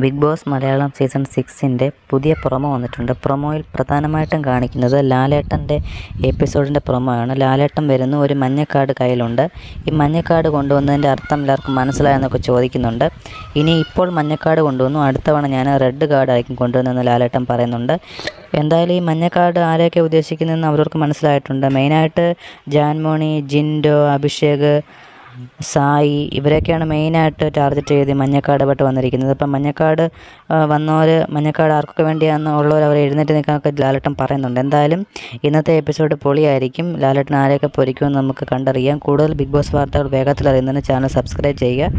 Big Boss Malayalam season സിക്സിന്റെ പുതിയ promo വന്നിട്ടുണ്ട്. പ്രൊമോയിൽ പ്രധാനമായിട്ടും കാണിക്കുന്നത് ലാലേട്ടന്റെ എപ്പിസോഡിന്റെ പ്രൊമോ ആണ് ലാലേട്ടൻ വരുന്നു ഒരു മഞ്ഞക്കാട് കയ്യിലുണ്ട്. ഈ മഞ്ഞക്കാട് കൊണ്ടുവന്നതിന്റെ അർത്ഥം എല്ലാവർക്കും മനസ്സിലായെന്നൊക്കെ ചോദിക്കുന്നുണ്ട്. ഇനി ഇപ്പോൾ മഞ്ഞക്കാട് കൊണ്ടുവന്നു. അടുത്ത തവണ ഞാൻ റെഡ് കാർഡായിരിക്കും കൊണ്ടുവന്നതെന്ന് ലാലേട്ടൻ പറയുന്നുണ്ട്. എന്തായാലും ഈ മഞ്ഞക്കാട് ആരെയൊക്കെ ഉദ്ദേശിക്കുന്നതെന്ന് അവർക്ക് മനസ്സിലായിട്ടുണ്ട്. മെയിനായിട്ട് ജാൻമോണി ജിൻഡോ അഭിഷേക് സായി ഇവരൊക്കെയാണ് മെയിനായിട്ട് ടാർഗറ്റ് ചെയ്ത് മഞ്ഞക്കാട് പെട്ട് വന്നിരിക്കുന്നത്. അപ്പം മഞ്ഞക്കാട് വന്നവർ മഞ്ഞക്കാട് ആർക്കൊക്കെ വേണ്ടിയാണെന്ന് ഉള്ളവർ അവർ എഴുന്നേറ്റ് നിൽക്കാനൊക്കെ ലാലട്ടൻ പറയുന്നുണ്ട്. എന്തായാലും ഇന്നത്തെ എപ്പിസോഡ് പൊളിയായിരിക്കും. ലാലട്ടൻ ആരെയൊക്കെ പൊരിക്കുമെന്ന് നമുക്ക് കണ്ടറിയാം. കൂടുതൽ ബിഗ് ബോസ് വാർത്തകൾ വേഗത്തിൽ അറിയുന്നതിന് ചാനൽ സബ്സ്ക്രൈബ് ചെയ്യുക.